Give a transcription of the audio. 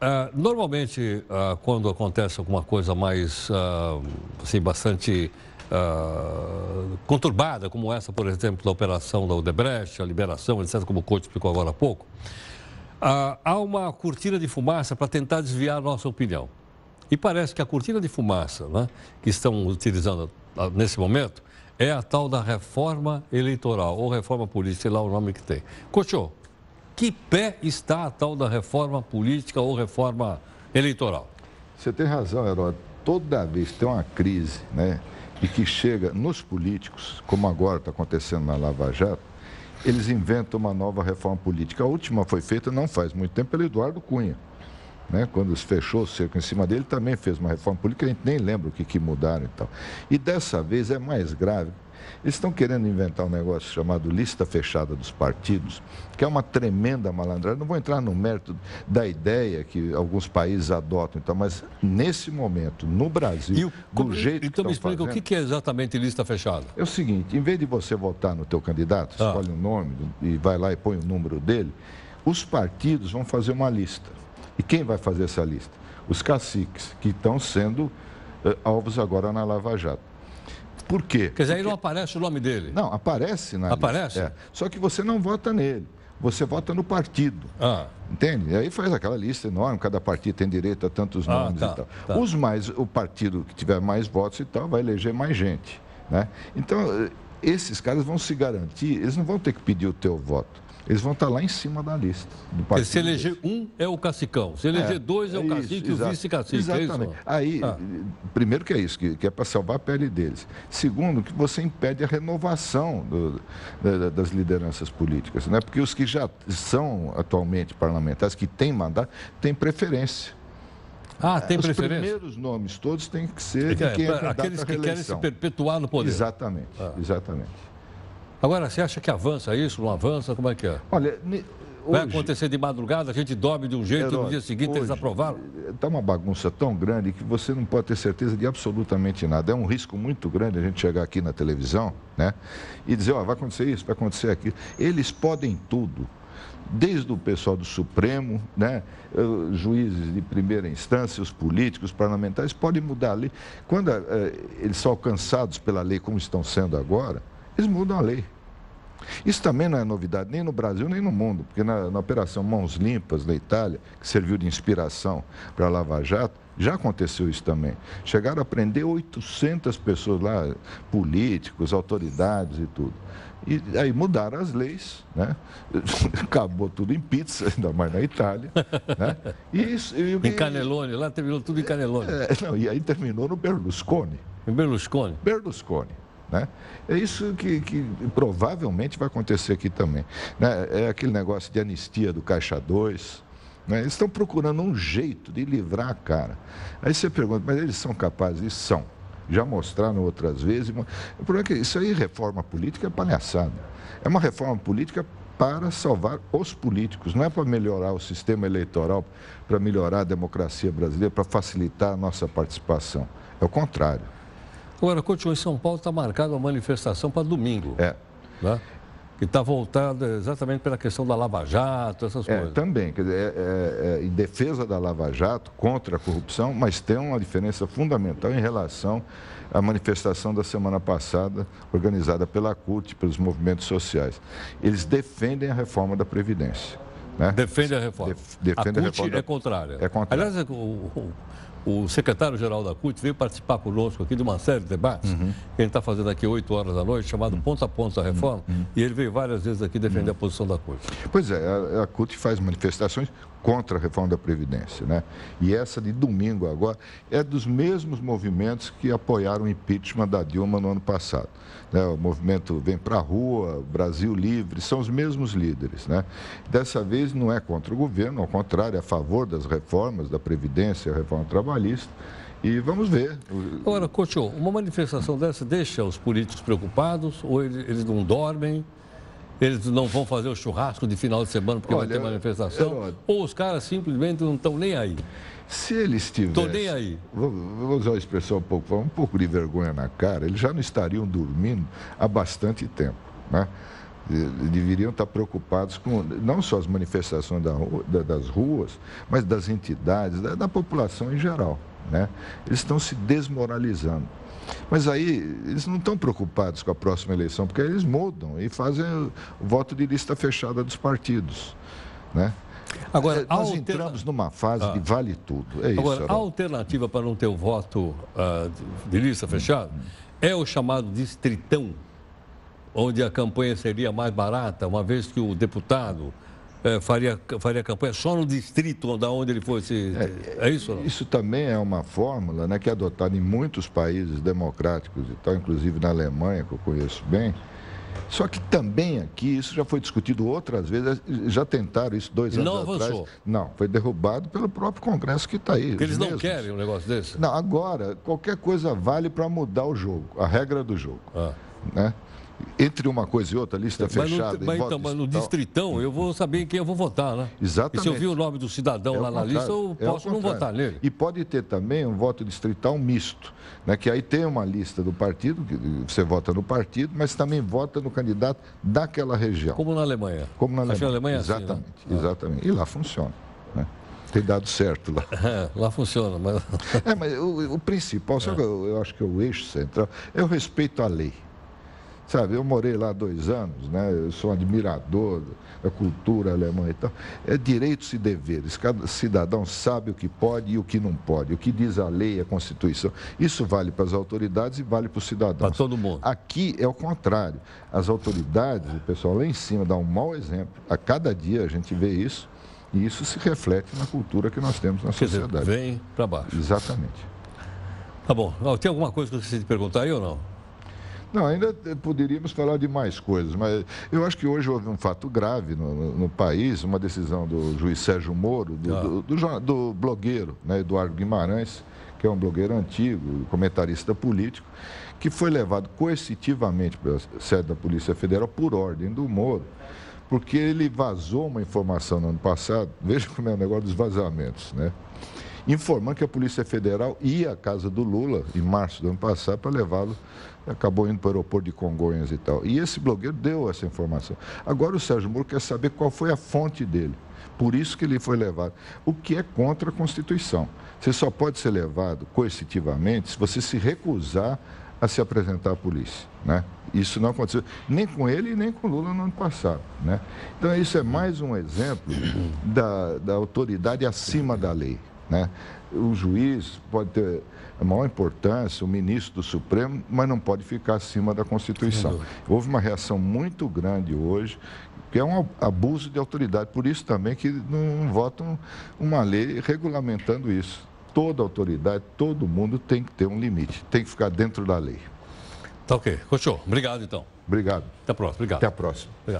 uh, normalmente, uh, quando acontece alguma coisa mais, uh, assim, bastante conturbada, como essa, por exemplo, da operação da Odebrecht, a liberação, etc., como o coach explicou agora há pouco, há uma cortina de fumaça para tentar desviar a nossa opinião. E parece que a cortina de fumaça né, que estão utilizando nesse momento é a tal da reforma eleitoral, ou reforma política, sei lá o nome que tem. Cochô, que pé está a tal da reforma política ou reforma eleitoral? Você tem razão, Herói. Toda vez que tem uma crise, né, e que chega nos políticos, como agora está acontecendo na Lava Jato, eles inventam uma nova reforma política. A última foi feita não faz muito tempo pelo Eduardo Cunha. Né? Quando se fechou o cerco em cima dele, também fez uma reforma política, a gente nem lembra o que, que mudaram e tal. E dessa vez é mais grave, eles estão querendo inventar um negócio chamado lista fechada dos partidos, que é uma tremenda malandragem. Não vou entrar no mérito da ideia que alguns países adotam, então, mas nesse momento, no Brasil, o, do jeito então que Então me explica, fazendo, o que é exatamente lista fechada? É o seguinte, em vez de você votar no teu candidato, ah. escolhe um nome e vai lá e põe o número dele, os partidos vão fazer uma lista. E quem vai fazer essa lista? Os caciques, que estão sendo uh, alvos agora na Lava Jato. Por quê? Quer dizer, aí não aparece o nome dele? Não, aparece na Aparece? Lista, é. Só que você não vota nele. Você vota no partido. Ah. Entende? E aí faz aquela lista enorme, cada partido tem direito a tantos ah, nomes tá, e tal. Tá. Os mais, o partido que tiver mais votos e tal, vai eleger mais gente. Né? Então, esses caras vão se garantir, eles não vão ter que pedir o teu voto. Eles vão estar lá em cima da lista do partido. Se eleger um é o cacicão, se eleger é, dois é o cacique e o vice-cacique. É Exatamente. É Aí, ah. primeiro que é isso, que, que é para salvar a pele deles. Segundo, que você impede a renovação do, da, das lideranças políticas, né? porque os que já são atualmente parlamentares, que têm mandato, têm preferência. Ah, tem Os preferência? Os primeiros nomes todos têm que ser de quem é, é Aqueles que querem se perpetuar no poder. Exatamente, ah. exatamente. Agora, você acha que avança isso, não avança? Como é que é? Olha, hoje, Vai acontecer de madrugada, a gente dorme de um jeito e no dia seguinte hoje, eles aprovaram? Está uma bagunça tão grande que você não pode ter certeza de absolutamente nada. É um risco muito grande a gente chegar aqui na televisão né, e dizer, ó, vai acontecer isso, vai acontecer aquilo. Eles podem tudo desde o pessoal do Supremo, né, juízes de primeira instância, os políticos, os parlamentares, podem mudar a lei. Quando eh, eles são alcançados pela lei, como estão sendo agora, eles mudam a lei. Isso também não é novidade nem no Brasil nem no mundo, porque na, na Operação Mãos Limpas da Itália, que serviu de inspiração para a Lava Jato, já aconteceu isso também. Chegaram a prender 800 pessoas lá, políticos, autoridades e tudo. E aí mudaram as leis, né? Acabou tudo em pizza, ainda mais na Itália. Né? E isso, e, em Canelone, lá terminou tudo em Canelone. É, não, e aí terminou no Berlusconi. Em Berlusconi? Berlusconi. Né? É isso que, que, provavelmente vai acontecer aqui também. Né? É aquele negócio de anistia do Caixa 2. Né? Eles estão procurando um jeito de livrar a cara. Aí você pergunta, mas eles são capazes? Eles são. Já mostraram outras vezes. O problema é que isso aí, reforma política, é palhaçada. É uma reforma política para salvar os políticos, não é para melhorar o sistema eleitoral, para melhorar a democracia brasileira, para facilitar a nossa participação. É o contrário. Agora, continua em São Paulo, está marcada uma manifestação para domingo. É. Né? Que está voltada exatamente pela questão da Lava Jato, essas é, coisas. Também, quer dizer, é, é, é, em defesa da Lava Jato, contra a corrupção, mas tem uma diferença fundamental em relação à manifestação da semana passada, organizada pela CUT, pelos movimentos sociais. Eles defendem a reforma da Previdência. Né? Defende a reforma. Def, a CUT a reforma é contrária. É contrária. Aliás, o, o, o secretário-geral da CUT veio participar conosco aqui de uma série de debates uhum. que a gente está fazendo aqui 8 horas da noite, chamado uhum. Ponto a Ponto da Reforma, uhum. e ele veio várias vezes aqui defender uhum. a posição da CUT. Pois é, a, a CUT faz manifestações contra a reforma da Previdência. Né? E essa de domingo agora é dos mesmos movimentos que apoiaram o impeachment da Dilma no ano passado. Né? O movimento Vem para a Rua, Brasil Livre, são os mesmos líderes. Né? Dessa vez não é contra o governo, ao contrário, é a favor das reformas da Previdência, a reforma trabalhista. E vamos ver. Agora, Coutinho, uma manifestação dessa deixa os políticos preocupados ou eles, eles não dormem? Eles não vão fazer o churrasco de final de semana porque Olha, vai ter manifestação? Eu... Ou os caras simplesmente não estão nem aí? Se eles tivessem. Estou nem aí. Vou, vou, usar a expressão um pouco, um pouco de vergonha na cara, eles já não estariam dormindo há bastante tempo. Né? Deveriam estar preocupados com não só as manifestações da, da, das ruas, mas das entidades, da, da população em geral. Né? Eles estão se desmoralizando. Mas aí eles não estão preocupados com a próxima eleição, porque eles mudam e fazem o voto de lista fechada dos partidos. Né? Agora, é, nós alterna... entramos numa fase ah. de vale tudo. É Agora, isso, a alternativa para não ter o voto uh, de lista fechada hum. é o chamado distritão, onde a campanha seria mais barata, uma vez que o deputado é, faria, faria campanha só no distrito onde, onde ele fosse. É, é isso? Não? Isso também é uma fórmula né, que é adotada em muitos países democráticos e tal, inclusive na Alemanha, que eu conheço bem. Só que também aqui, isso já foi discutido outras vezes, já tentaram isso dois anos não atrás. Avançou. Não, foi derrubado pelo próprio Congresso que está aí. Porque eles mesmos. não querem um negócio desse? Não, agora, qualquer coisa vale para mudar o jogo, a regra do jogo. Ah. Né? Entre uma coisa e outra, lista mas fechada. No, mas, então, mas no distritão eu vou saber em quem eu vou votar, né? Exatamente. E se eu vi o nome do cidadão é lá na lista, eu é posso não votar nele. E pode ter também um voto distrital misto, né? que aí tem uma lista do partido, que você vota no partido, mas também vota no candidato daquela região. Como na Alemanha. Como na Alemanha. Alemanha é exatamente, assim, né? exatamente. E lá funciona. Né? Tem dado certo lá. É, lá funciona, mas. é, mas o, o principal, é. sabe, eu, eu acho que é o eixo central, é o respeito à lei. Sabe, eu morei lá dois anos, né? Eu sou um admirador da cultura alemã e tal. É direitos e deveres. Cada cidadão sabe o que pode e o que não pode. O que diz a lei, a Constituição. Isso vale para as autoridades e vale para os cidadãos. Para todo mundo. Aqui é o contrário. As autoridades, o pessoal lá em cima dá um mau exemplo. A cada dia a gente vê isso. E isso se reflete na cultura que nós temos na Quer sociedade. Dizer, vem para baixo. Exatamente. Tá bom. Tem alguma coisa que você te perguntar aí ou não? Não, ainda poderíamos falar de mais coisas, mas eu acho que hoje houve um fato grave no, no, no país, uma decisão do juiz Sérgio Moro, do, ah. do, do, do blogueiro né, Eduardo Guimarães, que é um blogueiro antigo, comentarista político, que foi levado coercitivamente para a sede da Polícia Federal por ordem do Moro, porque ele vazou uma informação no ano passado, veja como é o negócio dos vazamentos, né? Informando que a Polícia Federal ia à casa do Lula em março do ano passado para levá-lo acabou indo para o aeroporto de Congonhas e tal. E esse blogueiro deu essa informação. Agora o Sérgio Moro quer saber qual foi a fonte dele. Por isso que ele foi levado. O que é contra a Constituição. Você só pode ser levado coercitivamente se você se recusar a se apresentar à polícia. Né? Isso não aconteceu nem com ele nem com Lula no ano passado. Né? Então, isso é mais um exemplo da, da autoridade acima da lei. Né? O juiz pode ter a maior importância, o ministro do Supremo, mas não pode ficar acima da Constituição. Houve uma reação muito grande hoje, que é um abuso de autoridade. Por isso também que não votam uma lei regulamentando isso. Toda autoridade, todo mundo tem que ter um limite, tem que ficar dentro da lei. Tá ok. Cochô, obrigado então. Obrigado. Até a próxima. Obrigado. Até a próxima. Obrigado.